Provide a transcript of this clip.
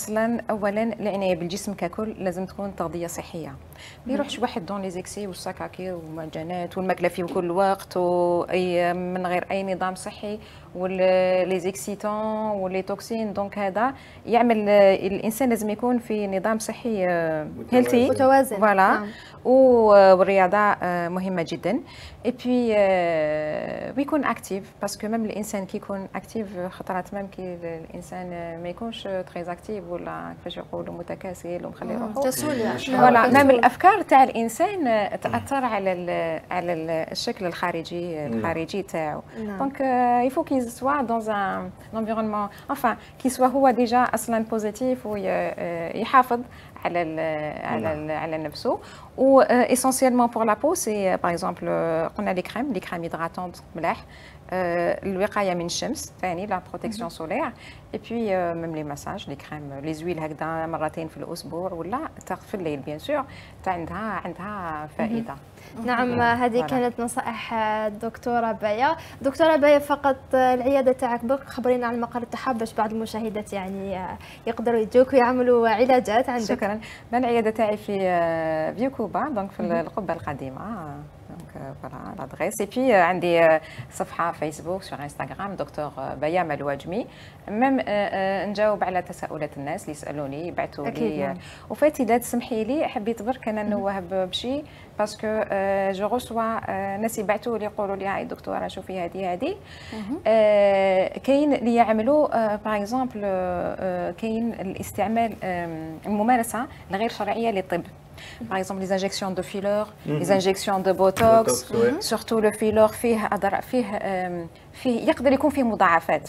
أصلا اولا العنايه بالجسم ككل لازم تكون تغذية صحية. ما يروحش واحد dans les excès والسكاكي والمعجنات والماكله في كل وقت وأي من غير أي نظام صحي و les excitants و les toxines donc هذا يعمل الإنسان لازم يكون في نظام صحي healthy متوازن. voilà نعم. والرياضة آه، مهمة جدا. اي بي ويكون actif parce que même الإنسان كي يكون actif خطرات même كي الإنسان ما يكونش très actif ولا كيفاش يقولوا متكاسل ومخلي روحه. تسول يعني. voilà même الأفكار تاع الإنسان تأثر على ال على ال الشكل الخارجي الخارجي تاعو. نعم. donc il faut qu'il soit dans un environnement enfin qu'il soit هو déjà أصلا positif ويحافظ على ال على ال على نفسه. و essentiellement pour la peau c'est par exemple قلنا les crèmes les crèmes hydratantes ملاح آه، الوقاية من الشمس ثاني la protection solaire et puis même les massages les crèmes les huiles هكذا مرتين في الأسبوع. ولا تا في الليل bien sûr تا عندها عندها فائدة. نعم هذه. كانت نصائح الدكتورة بايا دكتورة بايا فقط العيادة تاعك برك خبرينا عن مقر التحاب باش بعض المشاهدات يعني يقدروا يجوك ويعملوا علاجات عندك. شكرا. من العيادة تاعي في آه، Vieux Kouba donc في القبة القديمة. donc voilà l'adresse et puis عندي آه، صفحة فيسبوك sur انستغرام دكتور بيام الواجمي même نجاوب على تساؤلات الناس اللي يسألوني يبعثوا لي. نعم. وفاتي اذا تسمحي لي حبيت برك أنا نوهب بشي. parce que je reçois ناس يبعثوا لي يقولوا لي هاي دكتوره شوفي هذه هذه كاين اللي يعملوا par exemple كاين الاستعمال الممارسه الغير شرعيه للطب par exemple les injections de filler les injections de botox botox، ouais. surtout le filler فيه أضرار فيه فيه يقدر يكون فيه مضاعفات